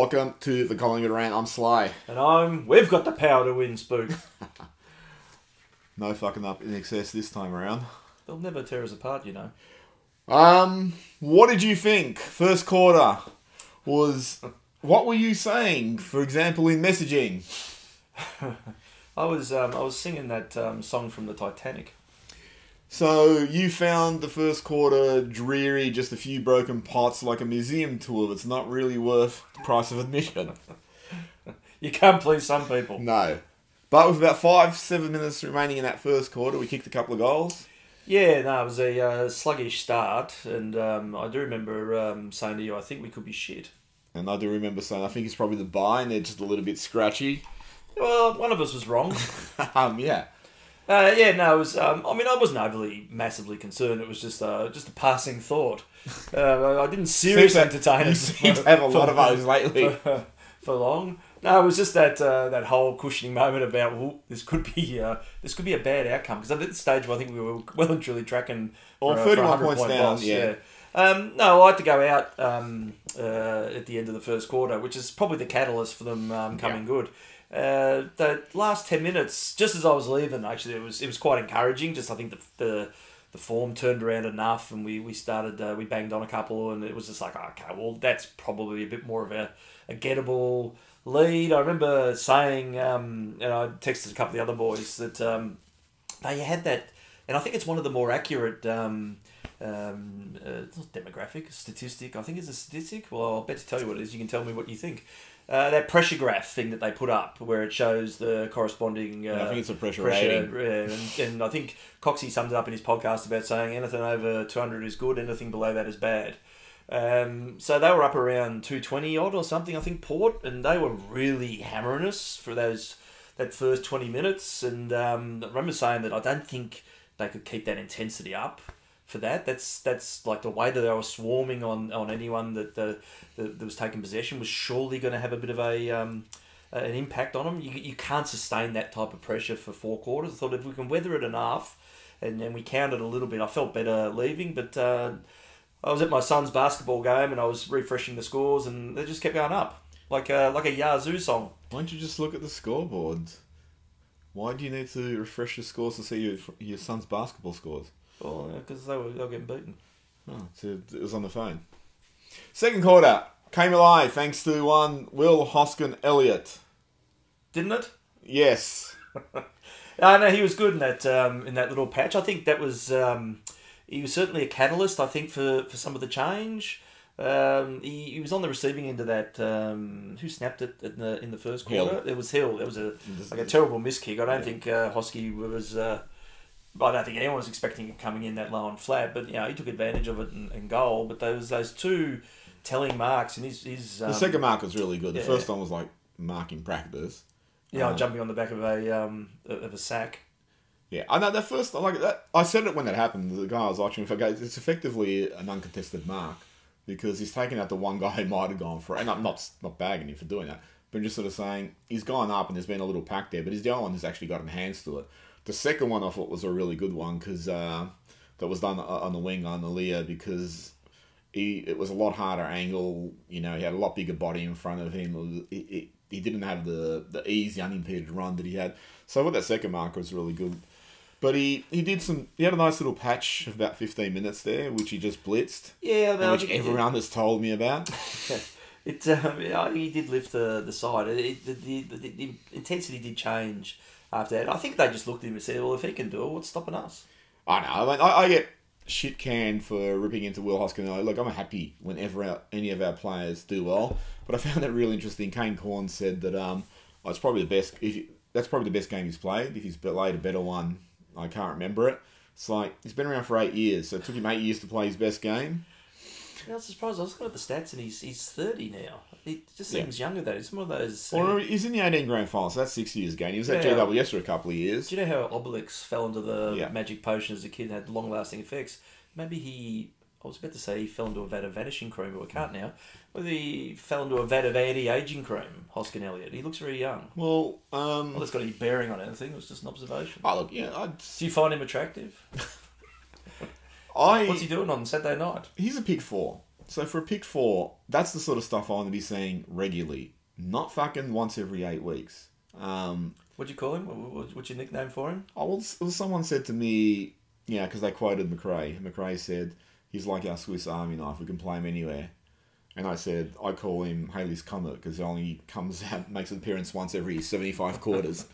Welcome to the Collingwood Rant. I'm Sly. And I'm. We've got the power to win, Spook. No fucking up in excess this time around. They'll never tear us apart, you know. Um, what did you think? First quarter was. What were you saying? For example, in messaging. I was um, I was singing that um, song from the Titanic. So you found the first quarter dreary, just a few broken pots, like a museum tour that's not really worth the price of admission. You can't please some people. No. But with about five, seven minutes remaining in that first quarter, we kicked a couple of goals. Yeah, no, it was a uh, sluggish start, and um, I do remember um, saying to you, I think we could be shit. And I do remember saying, I think it's probably the buy, and they're just a little bit scratchy. Well, one of us was wrong. um, yeah. Uh, yeah, no, it was. Um, I mean, I wasn't overly massively concerned. It was just uh, just a passing thought. Uh, I didn't serious Seems entertain You it seem to have a lot of those lately. for, for long. No, it was just that uh, that whole cushioning moment about well, this could be uh, this could be a bad outcome because at this stage I think we were well and truly tracking. Well, for 31 for points point down, loss, yeah. Um, no, I had to go out um, uh, at the end of the first quarter, which is probably the catalyst for them um, coming good. Uh, the last ten minutes, just as I was leaving, actually, it was it was quite encouraging. Just I think the the, the form turned around enough, and we we started uh, we banged on a couple, and it was just like okay, well that's probably a bit more of a, a gettable lead. I remember saying, um, and I texted a couple of the other boys that um, they had that, and I think it's one of the more accurate. Um, um, uh, demographic, statistic. I think it's a statistic. Well, I'll bet to tell you what it is. You can tell me what you think. Uh, that pressure graph thing that they put up, where it shows the corresponding. Uh, Yeah, I think it's a pressure rating. yeah, and, and I think Coxie summed it up in his podcast about saying anything over 200 is good, anything below that is bad. Um, so they were up around 220 odd or something, I think, Port, and they were really hammering us for those that first 20 minutes. And um, I remember saying that I don't think they could keep that intensity up for that. That's that's like the way that they were swarming on, on anyone that, uh, that, that was taking possession was surely going to have a bit of a um, an impact on them. You, you can't sustain that type of pressure for four quarters. I thought if we can weather it enough, and then we counted a little bit, I felt better leaving. But uh, I was at my son's basketball game and I was refreshing the scores, and they just kept going up like a like a Yazoo song. Why don't you just look at the scoreboard? Why do you need to refresh your scores to see your, your son's basketball scores? Well, because they were they were getting beaten. Oh, so it was on the phone. Second quarter came alive thanks to one Will Hoskin Elliott. Didn't it? Yes. I know he was good in that um, in that little patch. I think that was um, he was certainly a catalyst. I think for, for some of the change. Um, he, he was on the receiving end of that. Um, who snapped it in the in the first quarter? Hill. It was Hill. It was a like a terrible miss kick. I don't think uh, Hosky was. Uh, I don't think anyone was expecting him coming in that low and flat, but you know he took advantage of it and, and goal. But there was those two telling marks, and his his um, The second mark was really good. The yeah. first one was like marking practice. yeah, uh, jumping on the back of a um of a sack. Yeah, I know that first like that. I said it when that happened. The guy I was watching, if I go, it's effectively an uncontested mark because he's taken out the one guy who might have gone for it. And I'm not not bagging him for doing that, but just sort of saying he's gone up and there's been a little pack there, but he's the only one who's actually gotten hands to it. The second one I thought was a really good one because uh, that was done on the wing on the Leah because he it was a lot harder angle. You know, he had a lot bigger body in front of him. It, it, he didn't have the the easy unimpeded run that he had. So I thought that second marker was really good. But he, he did some. He had a nice little patch of about fifteen minutes there, which he just blitzed, Yeah, I mean, which everyone has told me about. It um, yeah, he did lift the the side. It, the, the, the, intensity did change after that. I think they just looked at him and said, "Well, if he can do it, what's stopping us?" I know. I, mean, I, I get shit canned for ripping into Will Hoskin. Look, I'm happy whenever our, any of our players do well. But I found that really interesting. Kane Cornes said that um, oh, it's probably the best. If that's probably the best game he's played. If he's played a better one, I can't remember it. It's like he's been around for eight years, so it took him eight years to play his best game. I was surprised. I was looking at the stats, and he's he's thirty now. He just Yeah. seems younger though. He's one of those. uh, Or he's in the 18 grand final, so that's six years game. He was at Yeah. GWS for a couple of years. do you know how Obelix fell into the Yeah. magic potion as a kid? and Had long lasting effects. Maybe he. I was about to say he fell into a vat of vanishing cream, but I can't now. Whether he fell into a vat of anti aging cream, Hoskin Elliott. He looks very young. Well, um, Well, it's got any bearing on anything. It was just an observation. oh look, yeah, I'd, Do you find him attractive? I What's he doing on Saturday night? he's a pick four. So for a pick four, that's the sort of stuff I want to be seeing regularly, not fucking once every eight weeks. Um, What'd you call him? What- what- What's your nickname for him? Oh, well, s- well, someone said to me, yeah, because they quoted McRae. McRae said, he's like our Swiss Army knife. We can play him anywhere. And I said, I call him Halley's Comet because he only comes out, makes an appearance once every 75 quarters.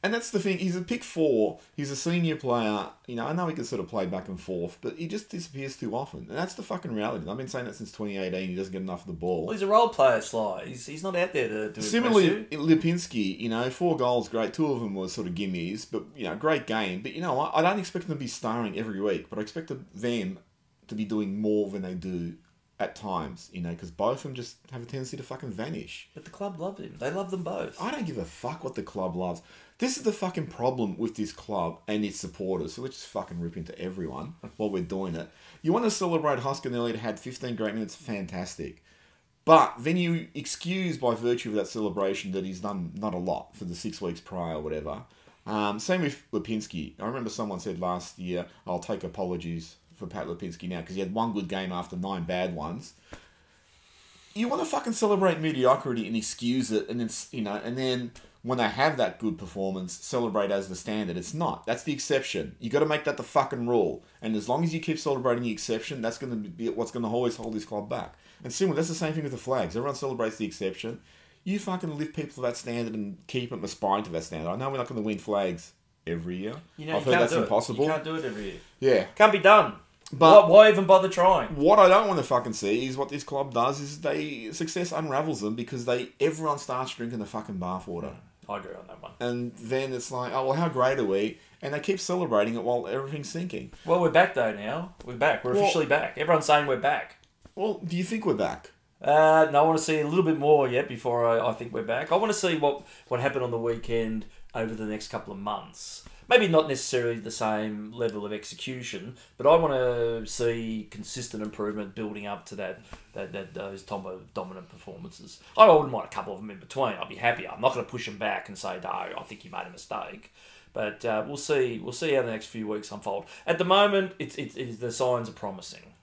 And that's the thing. He's a pick four. He's a senior player. You know, I know he can sort of play back and forth, but he just disappears too often. And that's the fucking reality. I've been saying that since 2018. He doesn't get enough of the ball. Well, he's a role player, Sly. He's, he's not out there to do Similarly, Lipinski, you know, four goals, great. Two of them were sort of gimmies, but you know, great game. But you know, I, I don't expect them to be starring every week, but I expect them to be doing more than they do at times. You know, because both of them just have a tendency to fucking vanish. But the club love him. They love them both. I don't give a fuck what the club loves. This is the fucking problem with this club and its supporters. So let's just fucking rip into everyone while we're doing it. You want to celebrate Hoskin Elliott had 15 great minutes, fantastic. But then you excuse by virtue of that celebration that he's done not a lot for the six weeks prior or whatever. Um, same with Lipinski. I remember someone said last year, I'll take apologies for Pat Lipinski now because he had one good game after nine bad ones. You want to fucking celebrate mediocrity and excuse it, and it's you know, and then when they have that good performance, celebrate as the standard. It's not. That's the exception. You got to make that the fucking rule. And as long as you keep celebrating the exception, that's going to be what's going to always hold this club back. And similar, that's the same thing with the flags. Everyone celebrates the exception. You fucking lift people to that standard and keep them aspiring to that standard. I know we're not going to win flags every year. You know, I've heard that's impossible. You can't do it every year. Yeah. Can't be done. But- why, why even bother trying? What I don't want to fucking see is what this club does is they success unravels them because they everyone starts drinking the fucking bathwater. I agree on that one. And then it's like, oh well, how great are we? And they keep celebrating it while everything's sinking. Well, we're back though now. We're back. We're Well- officially back. Everyone's saying we're back. Well, do you think we're back? Uh, no, I want to see a little bit more yet before I, I think we're back. I want to see what, what happened on the weekend over the next couple of months. Maybe not necessarily the same level of execution, but I want to see consistent improvement building up to that, that, that those Tombo dominant performances. I wouldn't mind a couple of them in between. I'd be happy. I'm not going to push them back and say, no, I think you made a mistake. But uh, we'll see. We'll see how the next few weeks unfold. At the moment, it's, it's, it's the signs are promising.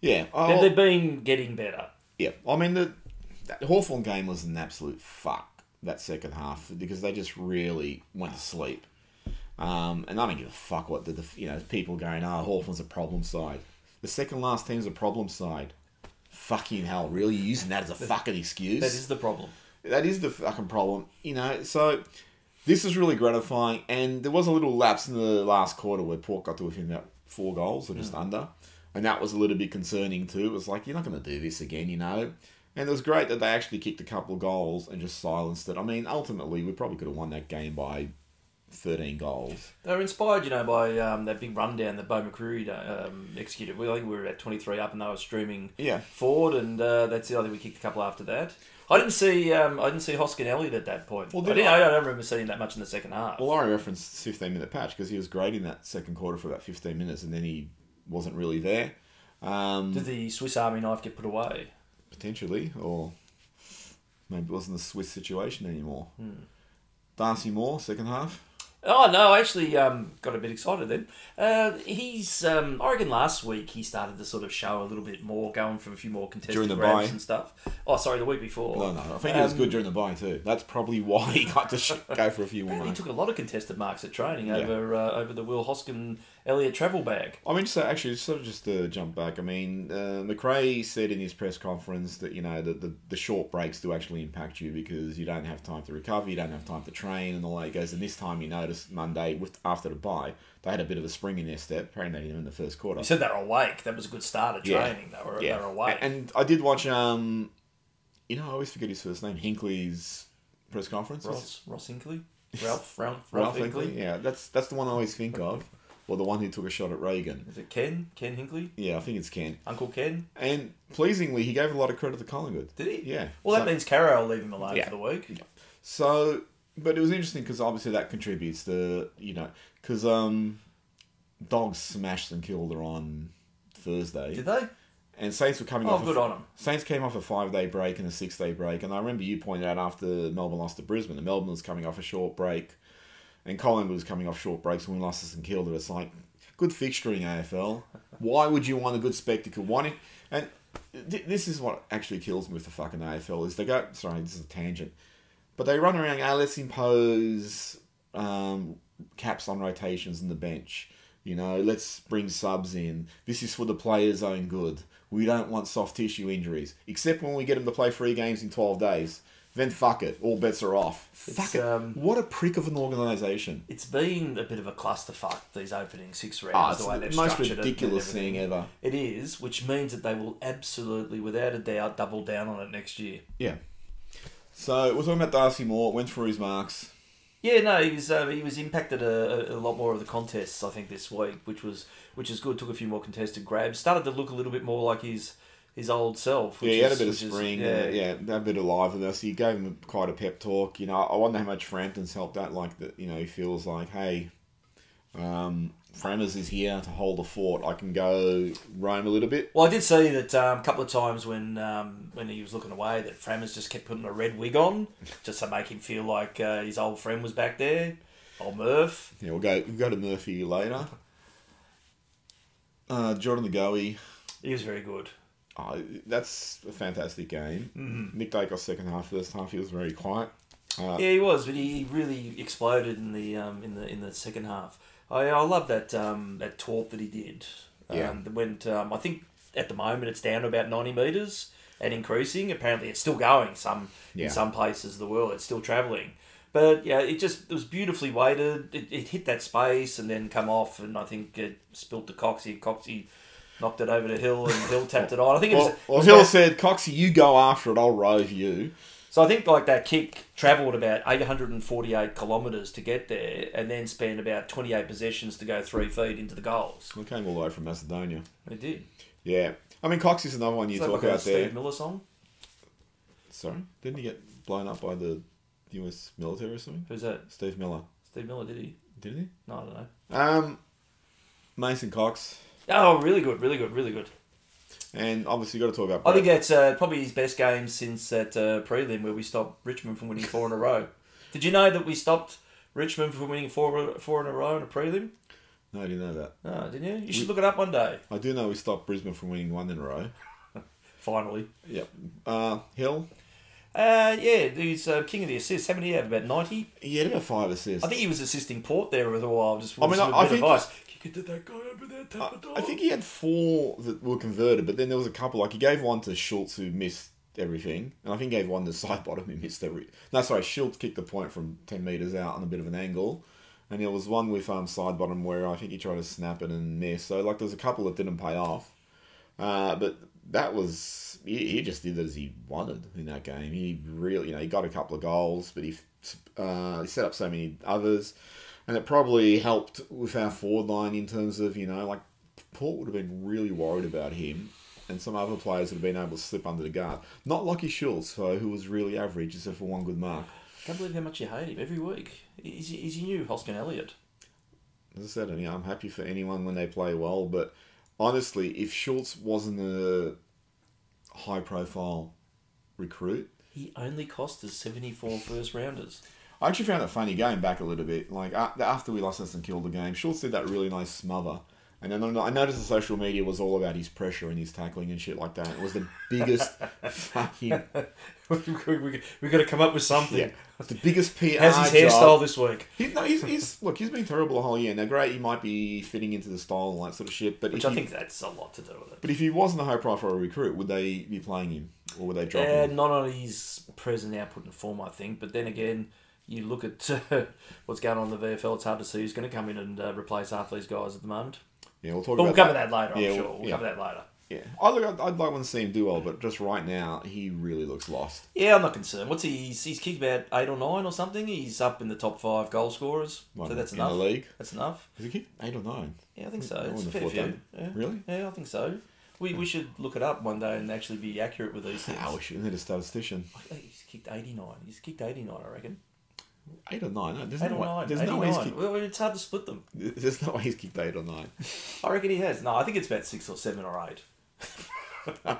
Yeah. They- They've been getting better. yeah. I mean, the that Hawthorn game was an absolute fuck that second half because they just really went to sleep. Um, and I don't give a fuck what the, the you know people going, oh, Hawthorn's a problem side. The second last team's a problem side. Fucking hell, really You're using that as a fucking excuse? That is the problem. That is the fucking problem. You know, so this is really gratifying. And there was a little lapse in the last quarter where Port got to within about four goals or just under. And that was a little bit concerning too. It was like, you're not going to do this again, you know? And it was great that they actually kicked a couple of goals and just silenced it. I mean, ultimately, we probably could have won that game by 13 goals. They were inspired, you know, by um, that big rundown that Beau McCreery um, executed. Well, I think we were at 23 up and they were streaming Yeah. forward, and uh, that's it. I think we kicked a couple after that. I didn't see um, I didn't see Hoskin Elliott at that point. Well, I, did didn't, I? I don't remember seeing that much in the second half. Well, I referenced 15 minute patch because he was great in that second quarter for about 15 minutes and then he wasn't really there. Um, Did the Swiss Army knife get put away? potentially, or maybe it wasn't a Swiss situation anymore. Darcy Moore, second half. Oh no, I actually um, got a bit excited then. Uh, he's, um, I reckon last week he started to sort of show a little bit more, going for a few more contested During the grabs bye. and stuff. Oh, sorry, the week before. No, no, I think he was Um, good during the bye too. That's probably why he got to sh- go for a few more. Apparently, he took a lot of contested marks at training over uh, over the Will Hoskin Elliott travel bag. I mean, so actually, it's sort of just to jump back. I mean, uh, McRae said in his press conference that you know the, the the short breaks do actually impact you because you don't have time to recover, you don't have time to train, and all that goes. And this time, you notice Monday with after the bye, they had a bit of a spring in their step. Apparently, in the first quarter. You said they're awake. That was a good start of Yeah. training. They were yeah, they were awake. And, and I did watch. Um, you know, I always forget his first name. Hinkley's press conference. Ross Ross Hinkley, Ralph Ralph Ralph Ralph Hinkley. Hinkley. Yeah, that's that's the one I always think of. Or the one who took a shot at Reagan. Is it Ken Ken Hinkley? Yeah, I think it's Ken. Uncle Ken? And pleasingly, he gave a lot of credit to Collingwood. Did he? Yeah. Well, that So- means Caro will leave him alone Yeah. for the week. Yeah. So, but it was interesting because obviously that contributes to you know because um, dogs smashed and killed her on Thursday, Did they? and Saints were coming Oh, off. good a, on 'em. Saints came off a five day break and a six day break, and I remember you pointed out after Melbourne lost to Brisbane, that Melbourne was coming off a short break, and Collingwood was coming off short breaks we lost to St Kilda. It's like good fixturing AFL. Why would you want a good spectacle? Why? didn't- And th- this is what actually kills me with the fucking AFL is they go. Sorry, this is a tangent, but they run around. Ah, let's impose um, caps on rotations in the bench. You know, let's bring subs in. This is for the players' own good. We don't want soft tissue injuries, except when we get them to play three games in twelve days. Then fuck it, all bets are off. Fuck it. um, what a prick of an organisation. It's been a bit of a clusterfuck these opening six rounds. Ah, it's the way the most ridiculous it thing ever. It is, which means that they will absolutely, without a doubt, double down on it next year. Yeah. So we're talking about Darcy Moore. Went through his marks. Yeah, no, he was uh, he was impacted a, a, a lot more of the contests I think this week, which was which is good. Took a few more contested grabs. Started to look a little bit more like his his old self. Yeah, he had a bit of which is- spring. yeah. yeah, had a bit of liveliness. He gave him quite a pep talk. You know, I wonder how much Frampton's helped that. Like that, you know, he feels like, hey, um, is here to hold the fort. I can go roam a little bit. Well, I did see that um, a couple of times when um, when he was looking away, that Frammers just kept putting a red wig on, just to make him feel like uh, his old friend was back there, old Murph. Yeah, we'll go. We'll go to Murphy later. Uh, Jordan De Goey. He was very good. Oh, that's a fantastic game. Mm-hmm. Nick Daicos second half, first half he was very quiet. Uh, Yeah, he was, but he really exploded in the um, in the in the second half. I I love that um, that talk that he did. Um, Yeah. that went. Um, I think at the moment it's down to about ninety meters and increasing. Apparently, it's still going. Some Yeah. in some places of the world, it's still traveling. But yeah, it just it was beautifully weighted. It, it hit that space and then come off, and I think it spilt to Coxie. Coxie knocked it over to Hill, and Hill tapped it on. I think it was. well, it well was Hill about- said, "Coxie, you go after it. I'll rove you." so I think like that kick travelled about 848 kilometres to get there, and then spent about 28 possessions to go three feet into the goals. We came all the way from Macedonia. It did. Yeah, I mean Cox is another one you talk like about there. Steve Miller song? Sorry, didn't he get blown up by the U.S. military or something? Who's that? Steve Miller, Steve Miller? Did he? didn't he? No, I don't know. Um, Mason Cox, Oh, really good, really good, really good. and obviously you've got to talk about. I think that's uh, probably his best game since that uh, prelim where we stopped Richmond from winning four in a row. Did you know that we stopped Richmond from winning four four in a row in a prelim? no, I didn't know that. No, didn't you? You should look it up one day. I do know we stopped Brisbane from winning one in a row. Finally. Yep. Uh, Hill, Uh, yeah, he's uh, king of the assists. How many do you have? About 90? he had about five assists. I think he was assisting Port there for a while. Just I mean, with I- I think- advice. That guy over there, tap it I, think he had four that were converted, but then there was a couple. Like he gave one to Schultz who missed everything, and I think he gave one to Sidebottom who missed every. No, sorry, Schultz kicked the point from ten meters out on a bit of an angle, and there was one with um Sidebottom where I think he tried to snap it and miss. So like, there's a couple that didn't pay off, uh, but that was he, he just did it as he wanted in that game. He really, you know, he got a couple of goals, but he uh, he set up so many others. And it probably helped with our forward line in terms of, you know, like Port would have been really worried about him, and some other players would have been able to slip under the guard. Not Lachie Schultz, though, who was really average except for one good mark. can't believe how much you hate him every week. He's, he's your new Hoskin Elliott. As I said, you know, I'm happy for anyone when they play well, but honestly, if Schultz wasn't a high profile recruit, He only cost us 74 first rounders. I actually found it funny going back a little bit. Like after we lost us and killed the game, Schultz did that really nice smother. And then I noticed the social media was all about his pressure and his tackling and shit like that. It was the biggest fucking we, we, we got to come up with something. yeah, the biggest PR How's his hairstyle job. this week? He, no, he's, he's look. He's been terrible the whole year. Now, great, he might be fitting into the style and all that sort of shit. But Which if I he, think that's a lot to do with it. but if he wasn't a high profile recruit, would they be playing him or would they drop Uh, him? not on his present output and form, I think. But then again, you look at uh, what's going on in the VFL. It's hard to see who's going to come in and uh, replace half these guys at the moment. Yeah, we'll talk But we'll cover that later. I'm sure we'll- we'll yeah. cover that later. Yeah, I look. I'd, I'd like one to see him do well, but just right now, he really looks lost. Yeah, I'm not concerned. What's he? He's, he's kicked about eight or nine or something. He's up in the top five goal scorers. So that's in enough. the league. That's enough. Has he kicked eight or nine? Yeah, I think so. Oh, It's a fair few. Yeah. Really? Yeah, I think so. We, we should look it up one day and actually be accurate with these things. Ah, we should need a statistician. He's kicked 89. He's kicked 89, I reckon. Eight or nine? There's Eight no or way. nine. There's no way he's 89. kicked. Well, it's hard to split them. There's no way he's kicked eight or nine. I reckon he has. No, I think it's about six or seven or eight.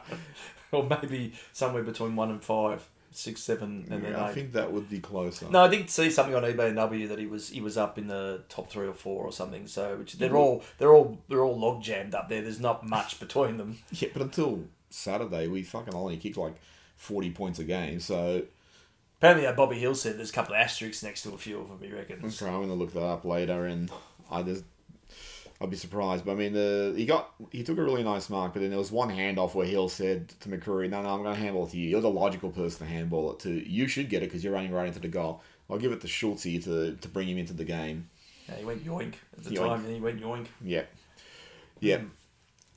or maybe somewhere between one and five, six, seven, and then Yeah, I think that would be closer. No, I did see something on eBay and W that he was he was up in the top three or four or something. So which they're all they're all they're all log jammed up there. There's not much between them. Yeah, but until Saturday, we fucking only kicked like forty points a game. So Apparently, uh, Bobby Hill said there's a couple of asterisks next to a few of them. He reckons. okay, I'm gonna look that up later, and I just I'd be surprised. But I mean, the he got he took a really nice mark, but then there was one handoff where Hill said to McCreery, "No, no, I'm gonna handball it to you. You're the logical person to handball it to. You should get it because you're running right into the goal. I'll give it to Schultz to to bring him into the game. Yeah, he went yoink at the Yoink. time, and he went yoink. Yeah, yeah.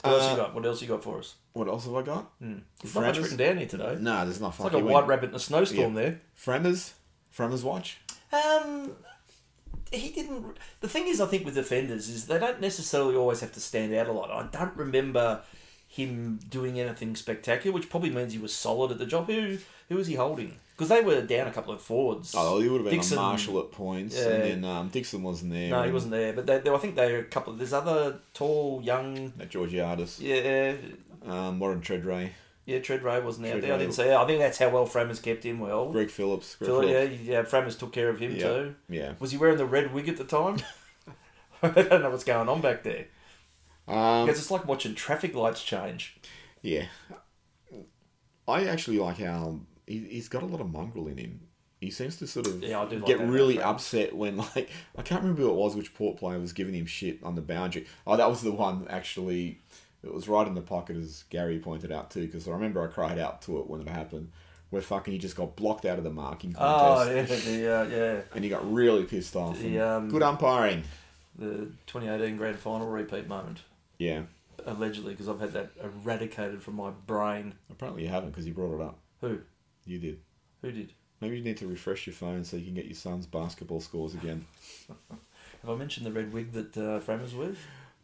What else Uh, you got? What else you got for us? What else have I got? Hmm. There's not much written down here today. No, there's not. It's like a white rabbit in a snowstorm there. Fremmers, Fremmers watch. Um, he didn't. The thing is, I think with defenders is they don't necessarily always have to stand out a lot. I don't remember him doing anything spectacular, which probably means he was solid at the job. Who who was he holding? Because they were down a couple of forwards. Oh, he would have been Dixon- on Marshall at points, Yeah. and then um, Dixon wasn't there. no, he wasn't there. But they, they, I think they were a couple. Of, There's other tall, young. That Georgiades, Yeah, um, Warren Tredrea, yeah. Treadray wasn't out there. I didn't say. I think that's how well Frammers kept him well. Greg Phillips. Greg Phil, yeah, Phillips. yeah. Frammers took care of him Yeah. too. yeah. Was he wearing the red wig at the time? I don't know what's going on back there. Um, Because it's like watching traffic lights change. yeah. I actually like how he, he's got a lot of mongrel in him. He seems to sort of Yeah, like get really upset when, like, I can't remember who it was, which port player was giving him shit on the boundary. Oh, that was the one, actually. It was right in the pocket, as Gary pointed out, too, because I remember I cried out to it when it happened, where fucking he just got blocked out of the marking contest. Oh contest. yeah, the uh, yeah And he got really pissed off. The, um, Good umpiring. the 2018 grand final repeat moment. Yeah. Allegedly, because I've had that eradicated from my brain. Apparently you haven't because you brought it up. Who? You did. Who did? Maybe you need to refresh your phone so you can get your son's basketball scores again. Have I mentioned the red wig that uh, Frammers wears?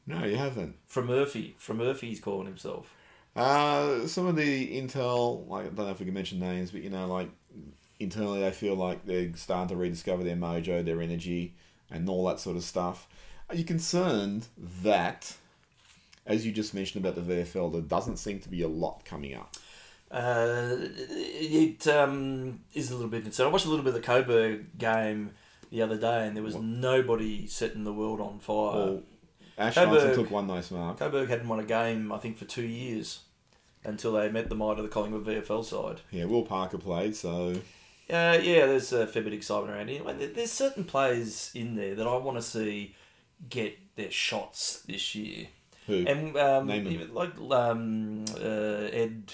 No, you haven't. From Murphy. From Murphy, he's calling himself. Uh, some of the intel, like I don't know if we can mention names, but you know, like internally they feel like they're starting to rediscover their mojo, their energy, and all that sort of stuff. Are you concerned that, as you just mentioned about the VFL, there doesn't seem to be a lot coming up? Uh, it um, is a little bit concerned. I watched a little bit of the Coburg game the other day, and there was What? nobody setting the world on fire. Well, Ash Coburg- took one nice mark. Coburg hadn't won a game, I think, for two years until they met the might of the Collingwood VFL side. Yeah, Will Parker played, so Uh, yeah, there's a fair bit of excitement around here. There's certain players in there that I want to see get their shots this year. Who? And um, Name like um, uh, Ed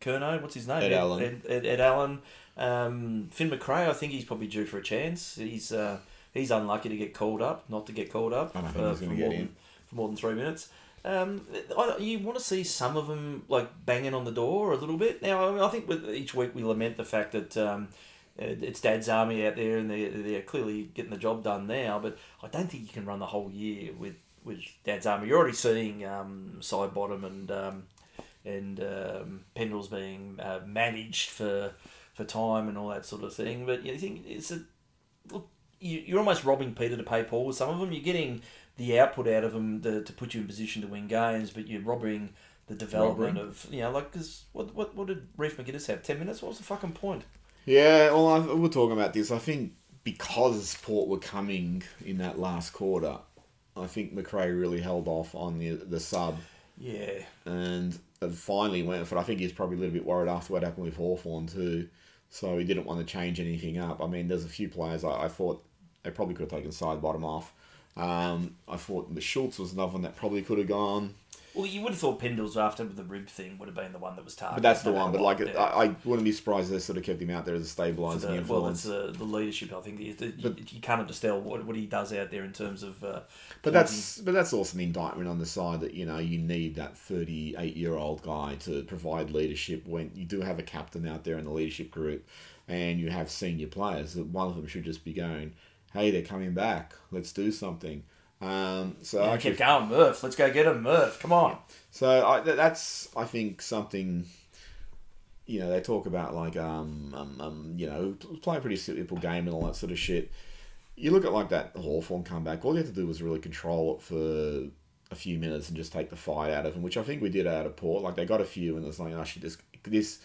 Kerno, what's his name? Ed Allan. Ed, Ed, Ed Allan. Um, Finn Macrae, I think he's probably due for a chance. He's uh, he's unlucky to get called up, not to get called up I don't think uh, he's for get more in. than- for more than three minutes. Um, I, you want to see some of them like banging on the door a little bit. Now, I, mean, I think with each week we lament the fact that um, it's Dad's army out there and they're, they're clearly getting the job done now. But I don't think you can run the whole year with, with Dad's army. You're already seeing um, Sidebottom and um, and um, Pendles being uh, managed for for time and all that sort of thing. But you think it's a look. You, you're almost robbing Peter to pay Paul with some of them. You're getting the output out of them to, to put you in position to win games, but you're robbing the development Robbing. of you know like because what, what what did Reef McInnes have ten minutes? What was the fucking point? Yeah, well, I, we're talking about this. I think because Port were coming in that last quarter, I think McRae really held off on the the sub Yeah, and finally went for it. I think he's probably a little bit worried after what happened with Hawthorn too. So he didn't want to change anything up. I mean, there's a few players I, I thought they probably could have taken Sidebottom off. Um, I thought the Schultz was another one that probably could have gone. Well, you would have thought Pendles after the rib thing would have been the one that was targeted. But that's the no one. But like. I, I wouldn't be surprised if they sort of kept him out there as a stabilising the, well, influence. that's the, the leadership. I think you, But- you can't understand what, what he does out there in terms of. Uh, But that's but that's also an indictment on the side that you know you need that thirty eight year old guy to provide leadership when you do have a captain out there in the leadership group, and you have senior players. That one of them should just be going, "Hey, they're coming back. Let's do something." Um, so yeah, actually, keep going, Murph. Let's go get him, Murph. Come on. so I, th- that's I think something. You know, they talk about like um, um, um you know play a pretty simple game and all that sort of shit. You look at like that Hawthorn comeback. All you had to do was really control it for a few minutes and just take the fight out of them, which I think we did out of Port. Like they got a few, and it's like actually this this.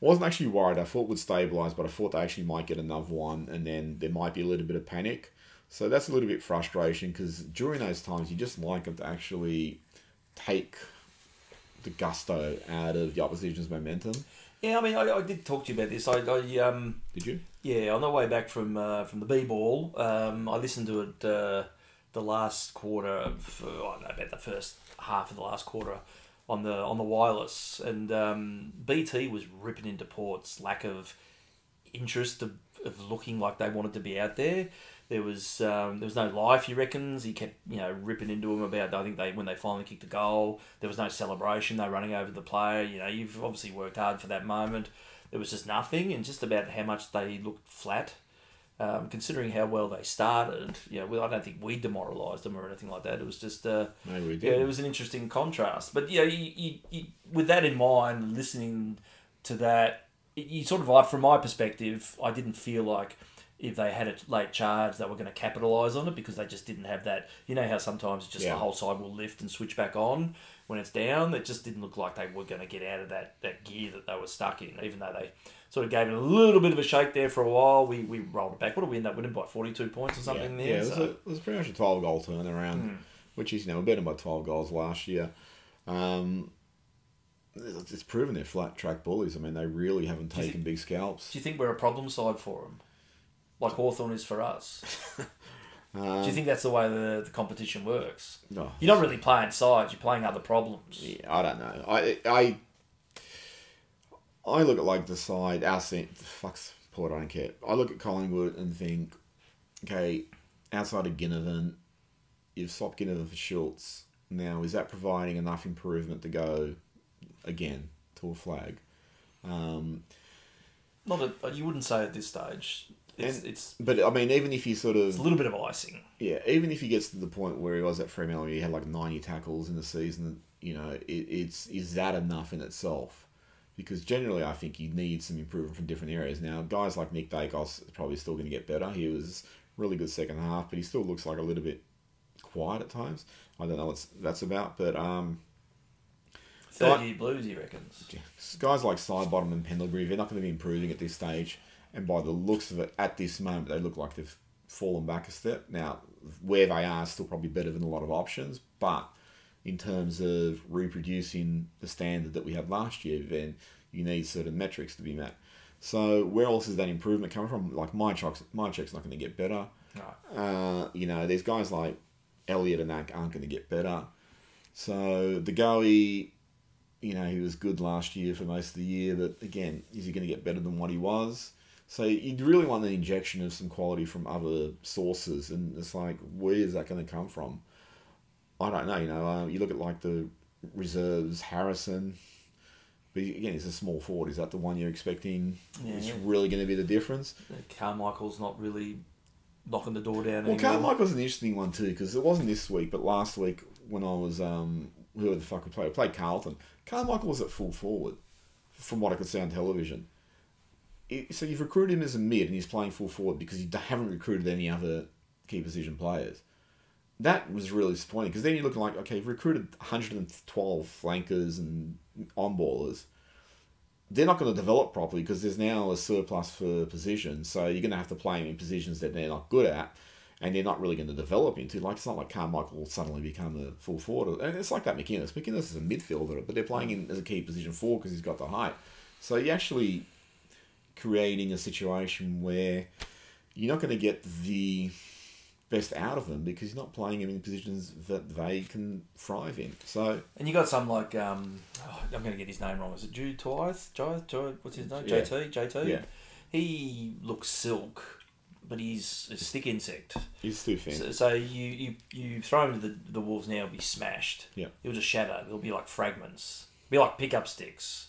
I wasn't actually worried. I thought it would stabilise, but I thought they actually might get another one, and then there might be a little bit of panic. So that's a little bit frustration because during those times you just like them to actually take the gusto out of the opposition's momentum. Yeah, I mean, I, I did talk to you about this. I, I um, Did you? yeah, on the way back from uh, from the B ball, um, I listened to it uh, the last quarter of uh, I don't know about the first half of the last quarter on the on the wireless, and um, BT was ripping into Port's lack of interest of, of looking like they wanted to be out there. There was um, there was no life. He reckons he kept you know ripping into him about. I think they when they finally kicked the goal, there was no celebration. They running over the player. You know, you've obviously worked hard for that moment. There was just nothing, and just about how much they looked flat. Um, considering how well they started, you know, well, I don't think we demoralised them or anything like that. It was just, uh, Maybe we yeah, did. it was an interesting contrast. But yeah, you, you, you, with that in mind, listening to that, you sort of like, from my perspective, I didn't feel like if they had a late charge, they were going to capitalise on it because they just didn't have that. You know how sometimes just Yeah. the whole side will lift and switch back on when it's down. It just didn't look like they were going to get out of that, that gear that they were stuck in, even though they sort of gave it a little bit of a shake there for a while. We, we rolled it back. What did we end up winning by? 42 points or something yeah, there? yeah, it was, So- a, it was pretty much a 12 goal turnaround, which is, you know, better by 12 goals last year. Um, it's proven they're flat track bullies. I mean, they really haven't taken big scalps. Do you think we're a problem side for them? Like Hawthorn is for us? Um, Do you think that's the way the, the competition works? no, You're not really playing sides, you're playing other problems. Yeah, I don't know. I I I look at like the side our sen- fucks Port. I don't care. I look at Collingwood and think, okay, outside of Ginnivan, you've swapped Ginnivan for Schultz. Now is that providing enough improvement to go again to a flag? Um, Not a, you wouldn't say at this stage. It's, And- it's, but I mean, even if you sort of it's a little bit of icing. yeah, even if he gets to the point where he was at Fremantle, he had like ninety tackles in the season. You know, it, it's is that enough in itself? Because generally, I think you need some improvement from different areas. Now, guys like Nick Daicos is probably still going to get better. He was really good second half, but he still looks like a little bit quiet at times. I don't know what that's about, but um, Third year blues, he reckons. guys like Sidebottom and Pendlebury, they're not going to be improving at this stage. And by the looks of it, at this moment, they look like they've fallen back a step. Now, where they are is still probably better than a lot of options, but in terms of reproducing the standard that we had last year, then you need certain metrics to be met. So where else is that improvement coming from? Like Mihocek's, my check's not going to get better. No. Uh, you know, there's guys like Elliot and that aren't going to get better. So De Goey, you know, he was good last year for most of the year, but again, is he going to get better than what he was? So you'd really want an injection of some quality from other sources, and it's like, where is that going to come from? I don't know. You know, uh, you look at like the reserves, Harrison. But again, it's a small forward. Is that the one you're expecting? Yeah. Is really going to be the difference? Carmichael's not really knocking the door down Well, anymore. Carmichael's an interesting one too because it wasn't this week, but last week when I was um, who the fuck we played? I played Carlton. Carmichael was at full forward, from what I could see on television. So you've recruited him as a mid, and he's playing full forward because you haven't recruited any other key position players. That was really disappointing because then you're looking like okay, you've recruited 112 flankers and on ballers. They're not going to develop properly because there's now a surplus for positions. So you're going to have to play them in positions that they're not good at, and they're not really going to develop into. Like it's not like Carmichael will suddenly become a full forward, and it's like that McInnes. McInnes is a midfielder, but they're playing him as a key position four because he's got the height. So you're actually creating a situation where you're not going to get the best out of them because you're not playing them in positions that they can thrive in. So And you got some like um, oh, I'm going to get his name wrong. Is it Jude Twice? What's his name? Yeah. JT. JT. Yeah. He looks silk, but he's a stick insect. he's too thin. So, so you, you you throw him to the, the wolves now, he'll be smashed. Yeah. He'll just shatter. They'll be like fragments. Be like pickup sticks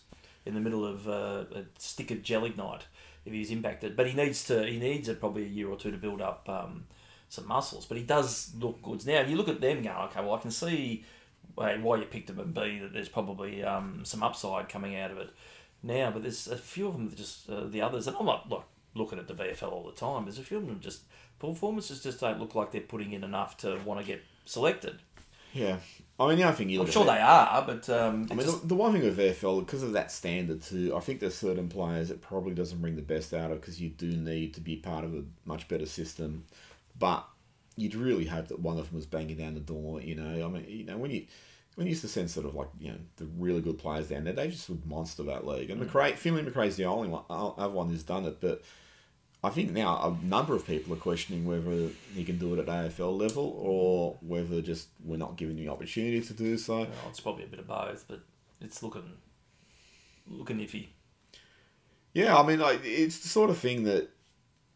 in the middle of uh, a stick of gelignite if he's impacted. But he needs to. He needs a, probably a year or two to build up um, some muscles. But he does look good now. You look at them going, okay, well I can see why you picked him, and B that there's probably um, some upside coming out of it now. But there's a few of them just uh, the others, and I'm not looking at the VFL all the time. There's a few of them just performances just don't look like they're putting in enough to want to get selected. Yeah. I mean, the other thing you look I'm sure at they are, but um, I mean, just- the, the one thing with VFL, because of that standard too, I think there's certain players it probably doesn't bring the best out of because you do need to be part of a much better system. But you'd really hope that one of them was banging down the door. You know, I mean, you know, when you when you used to send sort of like you know the really good players down there, they just would monster that league. And Macrae, Finlay Macrae's the only one, uh, other one who's done it, but. I think now a number of people are questioning whether he can do it at AFL level or whether just we're not giving the opportunity to do so. Well, it's probably a bit of both, but it's looking looking iffy. Yeah, I mean, like it's the sort of thing that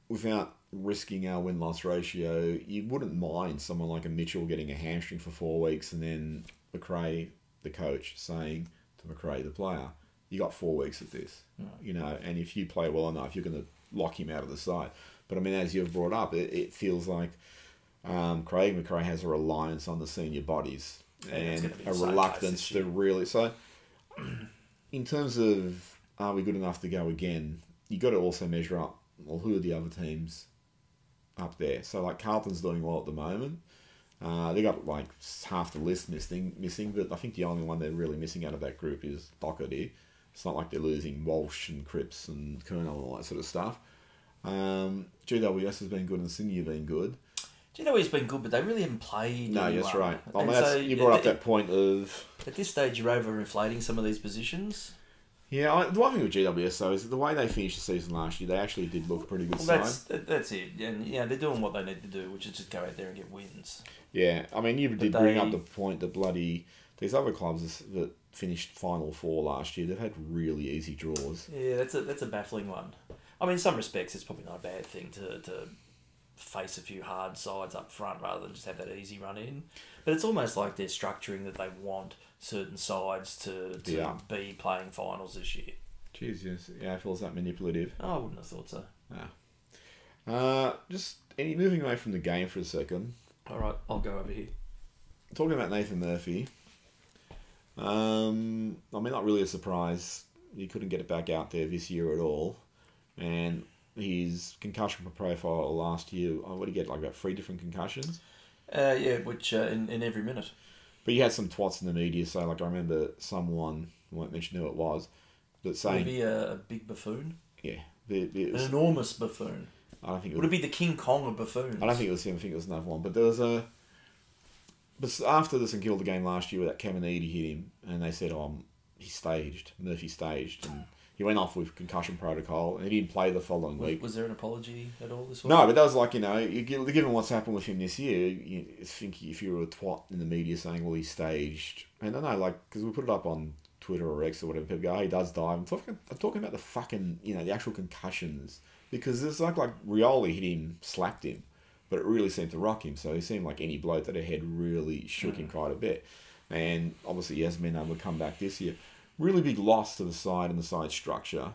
without risking our win loss ratio, you wouldn't mind someone like a Mitchell getting a hamstring for four weeks and then McRae, the coach, saying to Macrae, the player, you got four weeks of this, you know, and if you play well enough, you're going to lock him out of the side. But I mean, as you've brought up, it, it feels like um, Craig McRae has a reliance on the senior bodies Yeah, and gonna be the a reluctance to really. So, in terms of are we good enough to go again, you got to also measure up. Well, who are the other teams up there? So, like Carlton's doing well at the moment. Uh, they got like half the list missing, missing, but I think the only one they're really missing out of that group is Docherty. It's not like they're losing Walsh and Cripps and Curnow and all that sort of stuff. Um, GWS has been good and Sydney have been good. GW's been good, but they really haven't played. No, anyone. that's right. I mean, that's, so you brought up that point of At this stage, you're overinflating some of these positions. yeah. I, the one thing with GWS though is the way they finished the season last year, they actually did look pretty good Well, that's that, that's it, and yeah, they're doing what they need to do, which is just go out there and get wins. Yeah, I mean, you did But bring up the point that bloody these other clubs that finished final four last year, they've had really easy draws. Yeah, that's a that's a baffling one. I mean, in some respects, it's probably not a bad thing to to face a few hard sides up front rather than just have that easy run in. But it's almost like they're structuring that they want certain sides to, to Yeah. be playing finals this year. Jesus, yes, yeah, feels that manipulative. Oh, I wouldn't have thought so. Yeah. Uh, just any moving away from the game for a second. All right, I'll go over here. Talking about Nathan Murphy. Um, I mean, not really a surprise. He couldn't get it back out there this year at all, and his concussion profile last year. Oh, what did he get? Like about three different concussions. Uh, yeah, which uh, in, in every minute. But you had some twats in the media. So, like, I remember someone I won't mention who it was, but saying, Would a, a big buffoon? yeah, the, the, it An enormous buffoon. I don't think it Would was, it be the King Kong of buffoons? I don't think it was him. I think it was another one. But there was a. But after the St Kilda game last year, where that Caminiti hit him, and they said, "Oh, he staged. Murphy staged," and he went off with concussion protocol, and he didn't play the following Was, week. was there an apology at all this week? No, but that was like you know, given what's happened with him this year, you think if you were a twat in the media saying, "Well, he staged," and I know, like, because we put it up on Twitter or X or whatever, people go, "Oh, he does dive." I'm talking, I'm talking about the fucking, you know, the actual concussions because it's like like Rioli hit him, slapped him, but it really seemed to rock him. So he seemed like any bloke that a head really shook him quite a bit, and obviously he hasn't been able to come back this year. Really big loss to the side and the side structure.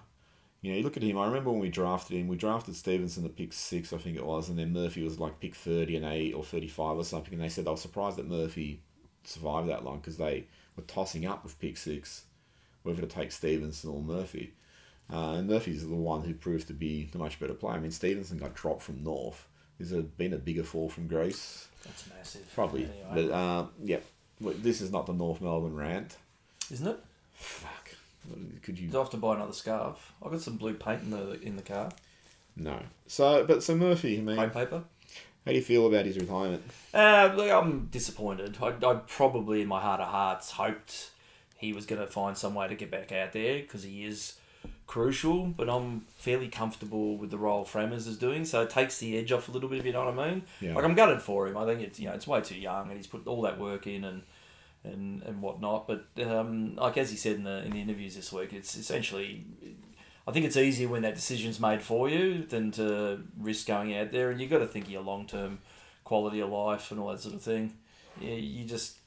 You know, you look at him. I remember when we drafted him. We drafted Stephenson at pick six, I think it was, and then Murphy was like pick thirty and eight or thirty-five or something. And they said they were surprised that Murphy survived that long because they were tossing up with pick six, whether to take Stephenson or Murphy. Uh, and Murphy's the one who proved to be the much better player. I mean, Stephenson got dropped from North. Has there been a bigger fall from Grace? That's massive. Probably. Anyway. But uh, yeah, this is not the North Melbourne rant. Isn't it? Fuck. Could you Do I have to buy another scarf? I've got some blue paint in the in the car. No. So, but so Murphy, I mean, Paint how do you feel about his retirement? Uh, look, I'm disappointed. I, I probably, in my heart of hearts, hoped he was going to find some way to get back out there because he is crucial. But I'm fairly comfortable with the role Framers is doing, so it takes the edge off a little bit. If you know what I mean. Yeah. Like I'm gutted for him. I think it's you know it's way too young, and he's put all that work in and and and whatnot. But um, like as he said in the in the interviews this week, it's essentially. I think it's easier when that decision's made for you than to risk going out there, and you've got to think of your long term quality of life and all that sort of thing. Yeah, you just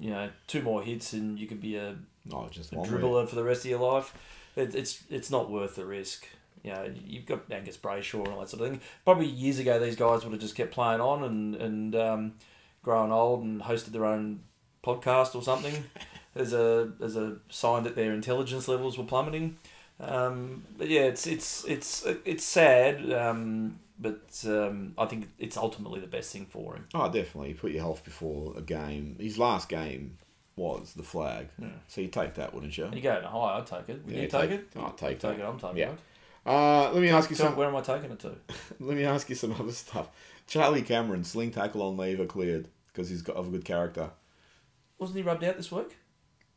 you know two more hits and you could be a, Oh, just a dribbler for the rest of your life. It, it's it's not worth the risk. You know, you've got Angus Brayshaw and all that sort of thing. Probably years ago, these guys would have just kept playing on and and um, growing old and hosted their own podcast or something as a as a sign that their intelligence levels were plummeting. Um, but yeah, it's it's it's it's sad, um, but um, I think it's ultimately the best thing for him. Oh, definitely. Put your health before a game. His last game was the flag. Yeah. So you take that, wouldn't you? You go, no, hi, I'd take it. Would Yeah, you take, take- it? I'll take take it. I'm taking Yeah. it. Uh, let me ask you So some. where am I taking it to? Let me ask you some other stuff. Charlie Cameron, sling tackle on Lever cleared because he's got of a good character. Wasn't he rubbed out this week?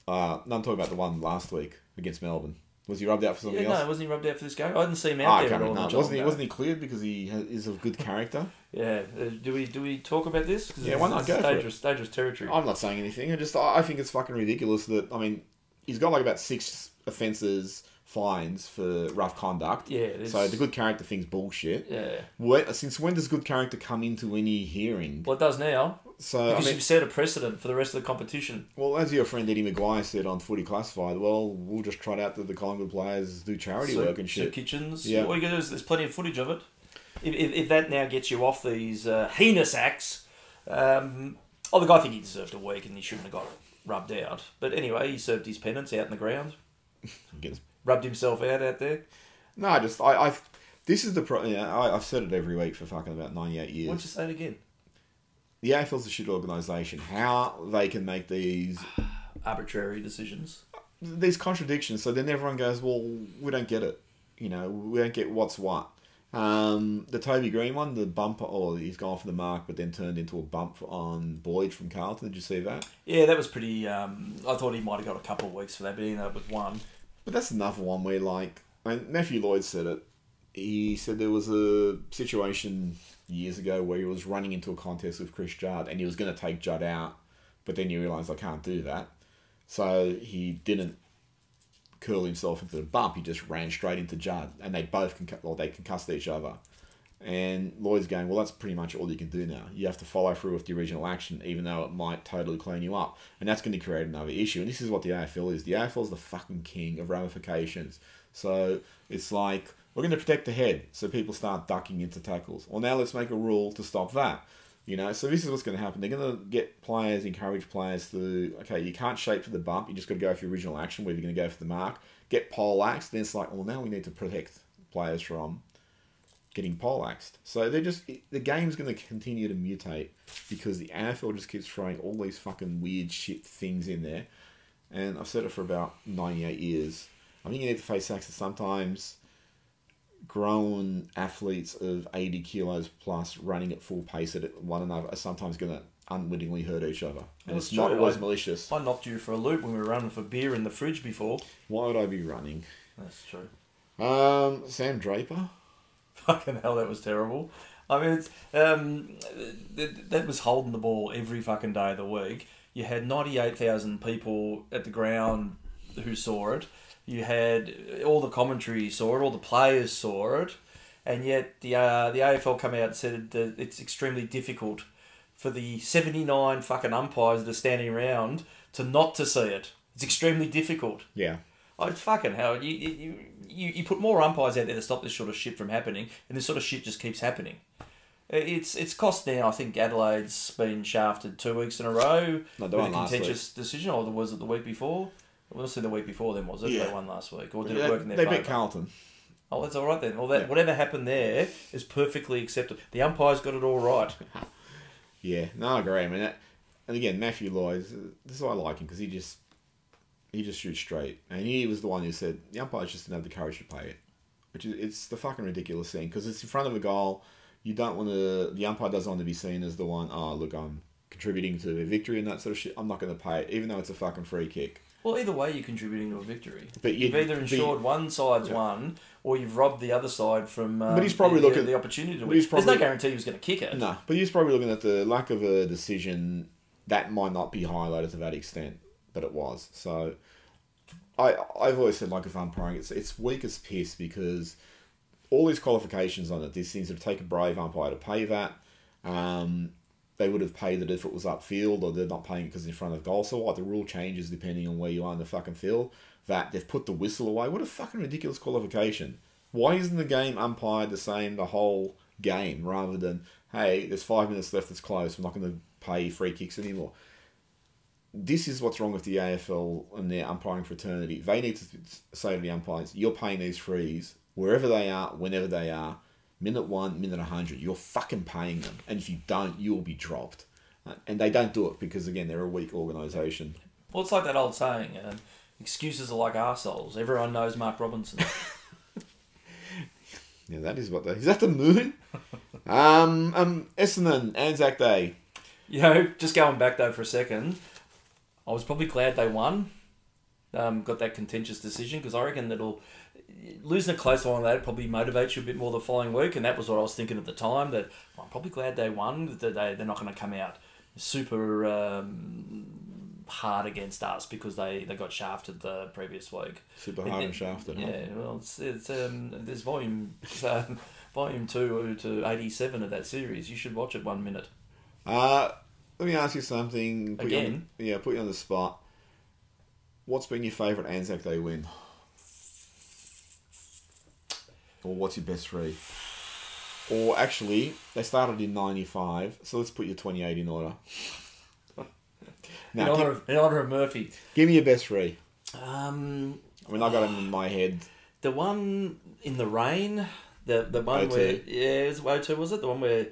Uh, no, I'm talking about the one last week against Melbourne. Was he rubbed out for Yeah, something no, wasn't he rubbed out for this game? I didn't see him out I there all. No, wasn't he? Wasn't he cleared because he ha- is of good character? Yeah. Uh, do we do we talk about this? Yeah, why not? Go for it. dangerous, dangerous territory. I'm not saying anything. I just I think it's fucking ridiculous that I mean he's got like about six offences fines for rough conduct. Yeah, it's- So the good character thing's bullshit. Yeah. When, since when does good character come into any hearing? Well, it does now So I because mean, you've set a precedent for the rest of the competition. well, as your friend Eddie McGuire said on Footy Classified, well, we'll just trot out that the Collingwood players do charity work and shit. kitchens. Yeah. All you do is there's plenty of footage of it. If, if, if that now gets you off these uh, heinous acts, um, oh, the guy I think he deserved a week and he shouldn't have got rubbed out. But anyway, he served his penance out in the ground, Against- rubbed himself out out there. No, I just I I've this is the pro. Yeah, I, I've said it every week for fucking about ninety eight Why years. don't you say it again? The AFL's a shit organisation. How they can make these Arbitrary decisions. these contradictions. So then everyone goes, well, we don't get it. You know, we don't get what's what. Um, the Toby Greene one, the bumper, or he's gone for the mark, but then turned into a bump on Boyd from Carlton. Did you see that? Yeah, that was pretty. Um, I thought he might have got a couple of weeks for that, but he ended up with one. But that's another one where, like, I mean, Matthew Lloyd said it. He said there was a situation years ago where he was running into a contest with Chris Judd and he was going to take Judd out, but then he realised I can't do that. So he didn't curl himself into the bump. He just ran straight into Judd and they both concussed, well, they concussed each other. And Lloyd's going, well, that's pretty much all you can do now. You have to follow through with the original action, even though it might totally clean you up. And that's going to create another issue. And this is what the AFL is. The AFL is the fucking king of ramifications. So it's like, we're going to protect the head, so people start ducking into tackles. Well, now let's make a rule to stop that. You know, so this is what's going to happen. They're going to get players, encourage players to, okay, you can't shape for the bump. You just got to go for your original action, where you're going to go for the mark. Get poleaxed. Then it's like, well, now we need to protect players from getting poleaxed. So they're just the game's going to continue to mutate because the AFL just keeps throwing all these fucking weird shit things in there. And I've said it for about 98 years. I think you need to face that sometimes grown athletes of 80 kilos plus running at full pace at one another are sometimes going to unwittingly hurt each other. And That's it's not true. always I- malicious. I knocked you for a loop when we were running for beer in the fridge before. Why would I be running? That's true. Um, Sam Draper? Fucking hell, that was terrible. I mean, it's, um, that, that was holding the ball every fucking day of the week. You had 98,000 people at the ground who saw it. You had all the commentary saw it, all the players saw it, and yet the uh, the AFL come out and said that it's extremely difficult for the 79 fucking umpires that are standing around to not to see it. It's extremely difficult. Yeah. Oh, fucking hell. You, you, you, you put more umpires out there to stop this sort of shit from happening, and this sort of shit just keeps happening. It's it's cost now. I think Adelaide's been shafted two weeks in a row No, with they a last contentious decision, or was it the week before? It must have been the week before then, was it? Yeah. They won last week, or did Yeah, it work in their they favour? beat Carlton. Oh, that's all right then. Well, that Yeah. whatever happened there is perfectly accepted. The umpires got it all right. Yeah, no, I agree. I mean, that, and again, Matthew Lloyd, this is why I like him because he just he just shoots straight, and he was the one who said the umpires just didn't have the courage to pay it, which is it's the fucking ridiculous thing because it's in front of a goal. You don't want to. The umpire doesn't want to be seen as the one. Oh, look, I'm contributing to the victory and that sort of shit. I'm not going to pay it, even though it's a fucking free kick. Well, either way, you're contributing to a victory. But you- You've either ensured one side's won, or you've robbed the other side from. Um, But he's probably the, looking- the opportunity to win. he's There's no guarantee he was going to kick it. No, but he's probably looking at the lack of a decision that might not be highlighted to that extent, but it was. So I I've always said like if umpiring, it's it's weak as piss because all these qualifications on it. These things would take a brave umpire to pay that. Um, they would have paid it if it was upfield, or they're not paying because in front of goal. So what? The rule changes depending on where you are in the fucking field. That they've put the whistle away. What a fucking ridiculous qualification. Why isn't the game umpired the same the whole game rather than hey, there's five minutes left, it's close. I'm not going to pay free kicks anymore. This is what's wrong with the AFL and their umpiring fraternity. They need to say to the umpires, you're paying these frees wherever they are, whenever they are, minute one, minute 100. You're fucking paying them. And if you don't, you will be dropped. Uh, And they don't do it because, again, they're a weak organisation. Well, it's like that old saying: um, "Excuses are like arseholes." Everyone knows Mark Robinson. Yeah, that is what they. Is that the moon? um, um, Essendon, Anzac Day. you know, just going back though for a second, I was probably glad they won. Um, got that contentious decision because I reckon that'll losing a close one like that probably motivates you a bit more the following week, and that was what I was thinking at the time. That I'm probably glad they won. That they they're not going to come out super um, hard against us because they, they got shafted the previous week. Super hard then- and shafted. huh? Yeah, well, it's, it's um, there's volume um, volume two to eighty seven of that series. You should watch it one minute. Uh, let me ask you something. Put you on- Again? yeah, put you on the spot. What's been your favourite Anzac Day win? Or what's your best three? Or actually, they started in '95, so let's put your 28 in order. in, now, honor give, of, in honor of Murphy. give me your best three. Um, I mean, I got them in my head. the one in the rain, the the one O2. where yeah, it was O two was it the one where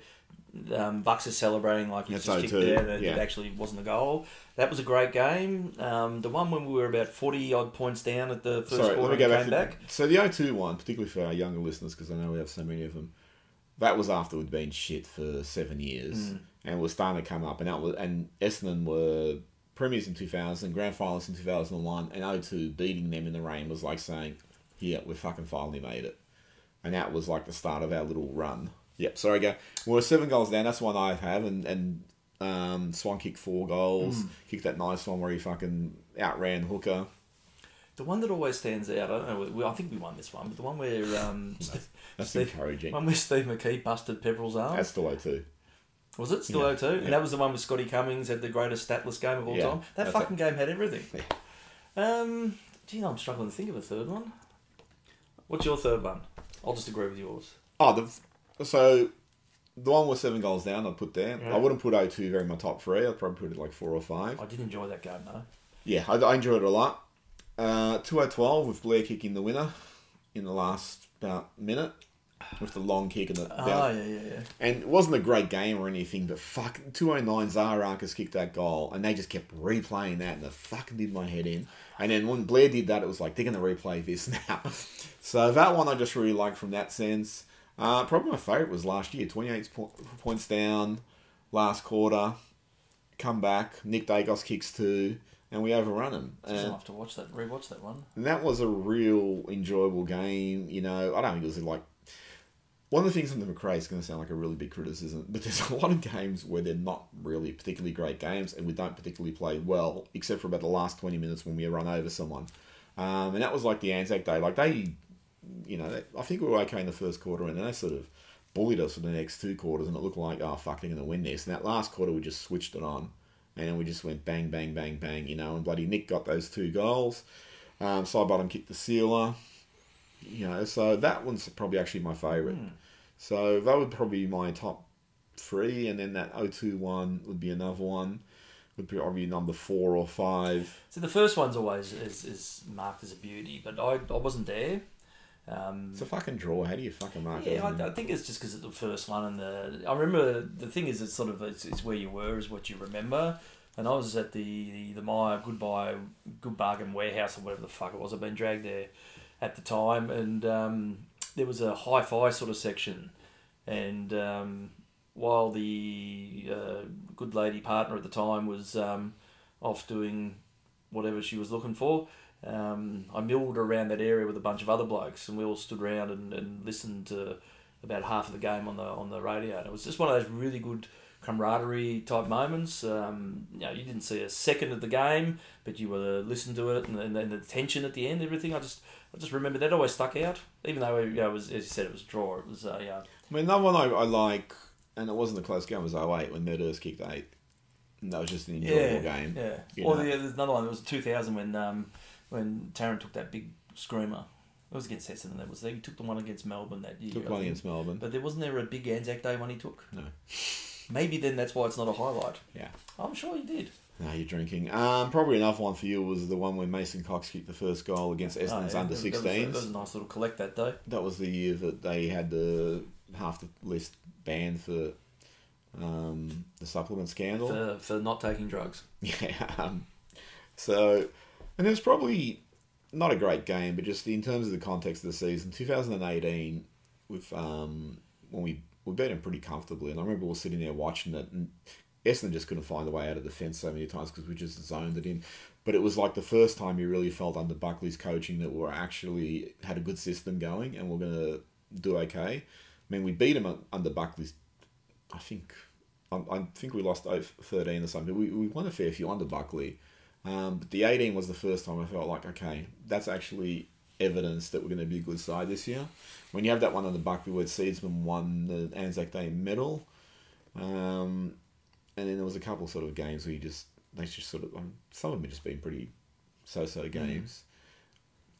um, Bucks is celebrating like he That's just kicked O2, there that yeah. it actually wasn't a goal. That was a great game. Um, the one when we were about forty odd points down at the first Sorry, quarter and back. came back. So the O2 one, particularly for our younger listeners, because I know we have so many of them, that was after we'd been shit for seven years, Mm. and was starting to come up, and that was and Essendon were premiers in two thousand, grand finalists in two thousand and one, and O2 beating them in the rain was like saying, "Yeah, we fucking finally made it," and that was like the start of our little run. Yep, sorry, go. We're seven goals down. That's one I have, and and um, Swan kicked four goals, Mm. kicked that nice one where he fucking outran Hooker. The one that always stands out. I don't know. We, I think we won this one, but the one where um, Steve, That's Steve- encouraging. one where Steve McKee busted Pepperell's arm. That's still O2. Was it still Yeah, O two? yeah. And that was the one with Scotty Cummings had the greatest statless game of all Yeah, time. That that's fucking game had everything. Yeah. Um, gee, I'm struggling to think of a third one. What's your third one? I'll just agree with yours. Oh, the so the one with seven goals down, I'd put there. Yeah. I wouldn't put O2 very in my top three. I'd probably put it like four or five. I did enjoy that game though. Yeah, I, I enjoyed it a lot. Uh, 2012 with Blair kicking the winner in the last about minute with the long kick and the Oh about, yeah, yeah, yeah. and it wasn't a great game or anything, but fuck 209 Zaharakis kicked that goal and they just kept replaying that and it fucking did my head in. And then when Blair did that, it was like they're gonna replay this now. so that one I just really liked from that sense. Uh, probably my favourite was last year, 28 po- points down, last quarter, come back. Nick Daicos kicks two, and we overrun him. Just And- I'll have to watch that, rewatch that one. and that was a real enjoyable game. You know, I don't think it was like one of the things on the McRae is going to sound like a really big criticism, but there's a lot of games where they're not really particularly great games, and we don't particularly play well, except for about the last twenty minutes when we run over someone. Um, and that was like the Anzac Day. Like they, you know, they, I think we were okay in the first quarter, and then they sort of bullied us for the next two quarters, and it looked like, oh fuck, they're going to win this. And that last quarter, we just switched it on, and then we just went bang, bang, bang, bang, you know. And bloody Nick got those two goals. Um, Sidebottom kicked the sealer. You know, so that one's probably actually my favourite. Hmm. So that would probably be my top three, and then that O2 one would be another one. Would be probably number four or five. So the first one's always is, is marked as a beauty, but I, I wasn't there. Um, It's a fucking draw. How do you fucking mark yeah, it? I, I think it's just because it's the first one, and the I remember the thing is it's sort of it's, it's where you were is what you remember. And I was at the the, the Maya Goodbye Good Bargain Warehouse or whatever the fuck it was. I've been dragged there at the time, and um, there was a hi-fi sort of section, and um, while the uh, good lady partner at the time was um, off doing whatever she was looking for. Um, I milled around that area with a bunch of other blokes, and we all stood around and, and listened to about half of the game on the on the radio. And it was just one of those really good camaraderie type moments. Um, you know, you didn't see a second of the game, but you were listening to it, and, and, and the tension at the end, everything. I just I just remember that always stuck out, even though you know, it was as you said, it was a draw. It was uh, yeah. I mean, another one I, I like, and it wasn't a close game, was 08 when Murders kicked eight. And that was just an enjoyable game. Yeah. you Or the, there's another one. It was 2000 when um, when Tarrant took that big screamer. It was against Essendon. That was there. he took the one against Melbourne that year. Took I one think. against Melbourne. But there wasn't there a big Anzac Day one he took. No. Maybe then that's why it's not a highlight. Yeah. I'm sure he did. No, you're drinking. Um, probably another one for you was the one when Mason Cox kicked the first goal against Oh, Essendon's yeah, under that 16s. That was, a nice little collect that day. that was the year that they had the half the list banned for um, the supplement scandal. For, for not taking drugs. Yeah. Um, so, and it's probably not a great game, but just in terms of the context of the season, 2018, with um, when we we beat them pretty comfortably, and I remember we were sitting there watching it, and Essendon just couldn't find a way out of the fence so many times because we just zoned it in. But it was like the first time you really felt under Buckley's coaching that we were actually had a good system going and we're going to do okay. I mean, we beat them under Buckley's. I think, I, I think we lost 13 or something. We, we won a fair few under Buckley. Um, but the 18 was the first time I felt like, okay, that's actually evidence that we're going to be a good side this year. When you have that one on the Buckley where Seedsman won the Anzac Day medal, um, and then there was a couple sort of games where you just they just sort of um, some of them have just been pretty so-so games,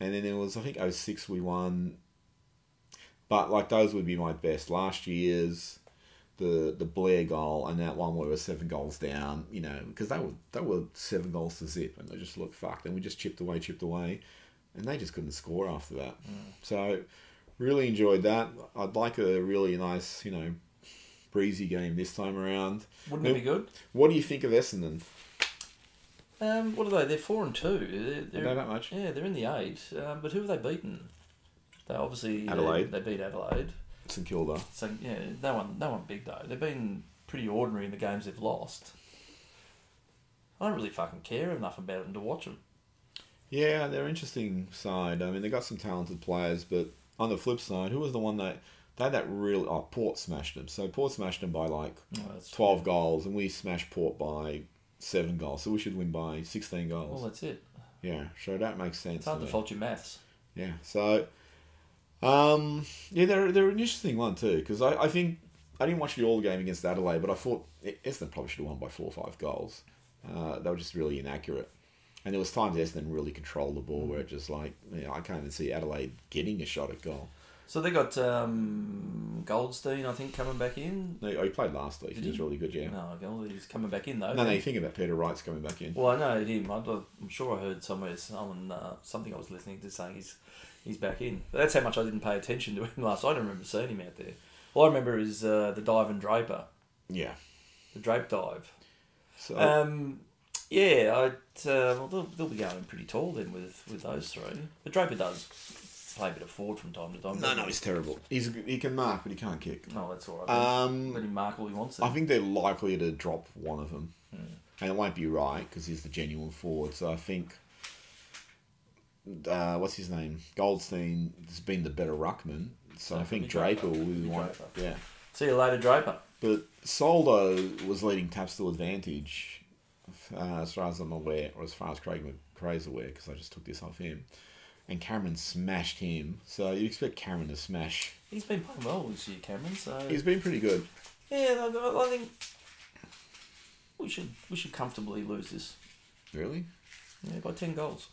mm. and then there was I think 06 we won, but like those would be my best. Last year's the the Blair goal and that one where we were seven goals down, you know, because they were they were seven goals to zip and they just looked fucked and we just chipped away, chipped away, and they just couldn't score after that. Mm. So really enjoyed that. I'd like a really nice, you know, breezy game this time around. Wouldn't now, it be good? What do you think of Essendon? Um, what are they? They're four and two. They're, they're that much. Yeah, they're in the eight. Um, but who have they beaten? They obviously Adelaide. They, they beat Adelaide. St Kilda. So yeah, no one, no one big though. They've been pretty ordinary in the games they've lost. I don't really fucking care enough about them to watch them. Yeah, they're interesting side. I mean, they got some talented players, but on the flip side, who was the one that they had that real? Oh, Port smashed them. So Port smashed them by like oh, twelve true. goals, and we smashed Port by seven goals. So we should win by sixteen goals. Well, that's it. Yeah, so that makes sense. It's hard to fault your maths. Yeah, so um, yeah, they're they're an interesting one too because I, I think I didn't watch the all game against Adelaide, but I thought Essendon probably should have won by four or five goals. Uh, they were just really inaccurate, and there was times Essendon really controlled the ball where it just like you know, I can't even see Adelaide getting a shot at goal. So they got um, Goldstein, I think, coming back in. No, he played last week. Did he was really good, yeah. No, he's coming back in though. No, no, you think about Peter Wright's coming back in. Well, I know him. I'm sure I heard somewhere someone uh, something I was listening to saying he's he's back in. But that's how much I didn't pay attention to him last. I don't remember seeing him out there. All I remember is uh, the dive and Draper. Yeah. The drape dive. So. Um, yeah, I uh, well, they'll, they'll be going pretty tall then with, with those three. The Draper does play a bit of forward from time to time. No, no, he's terrible. He's he can mark, but he can't kick. No, that's all right. Um, Let him mark all he wants. Then. I think they're likely to drop one of them, hmm. and it won't be right because he's the genuine forward. So I think uh, what's his name? Goldstein has been the better ruckman, so I think Draper, will be one. Yeah. See you later, Draper. But Soldo was leading taps to advantage, uh, as far as I'm aware, or as far as Craig McRae's aware, because I just took this off him. And Cameron smashed him, so you expect Cameron to smash. He's been playing well this year, Cameron. So he's been pretty good. Yeah, I, I think we should we should comfortably lose this. Really? Yeah, by ten goals.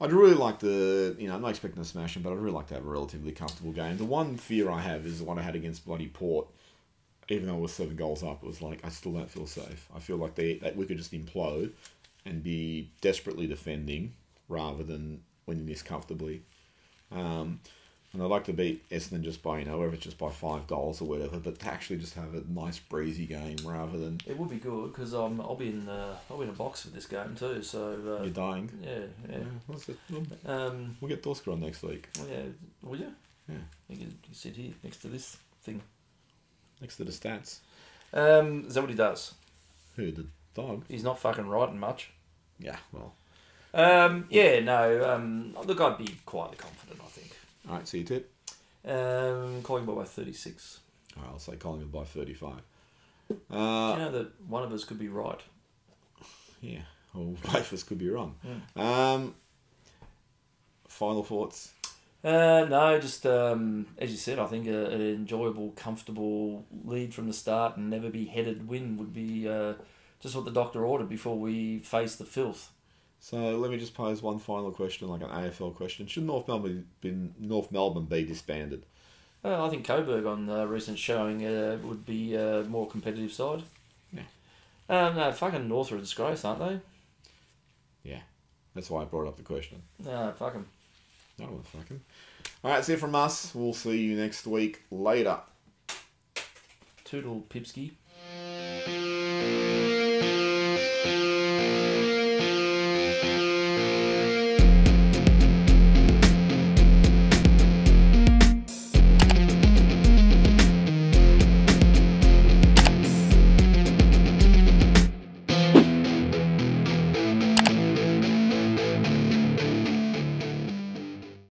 I'd really like the, you know, I'm not expecting to smash but I'd really like to have a relatively comfortable game. The one fear I have is the one I had against bloody Port. Even though it was seven goals up, it was like I still don't feel safe. I feel like they that we could just implode and be desperately defending rather than winning this comfortably. Um, and I'd like to beat Essendon just by, you know, whether it's just by five goals or whatever, but to actually just have a nice breezy game rather than. It would be good because um, I'll be in the I'll be in a box for this game too. So uh, you're dying. Yeah, yeah. yeah we'll, um, we'll get Dorsker on next week. Yeah, will you? Yeah. You can you sit here next to this thing. Next to the stats. Um, is that what he does? Who the dog? He's not fucking writing much. Yeah, well. Um, yeah, no. Um, look, I'd be quietly confident. I think. All right, so you tip? Um, Collingwood by 36. All right, I'll say Collingwood by 35. Uh, you know that one of us could be right? Yeah, or both of us could be wrong. Yeah. Um, final thoughts? Uh, no, just um, as you said, I think a, an enjoyable, comfortable lead from the start and never be headed win would be uh, just what the doctor ordered before we face the filth. So let me just pose one final question, like an AFL question. Should North Melbourne been North Melbourne be disbanded? Well, I think Coburg on the recent showing uh, would be a more competitive side. Yeah. Um, no, fucking North are a disgrace, aren't they? Yeah. That's why I brought up the question. No, fuck them. No, well, fuck them. All right, that's it from us. We'll see you next week. Later. Toodle Pipsky.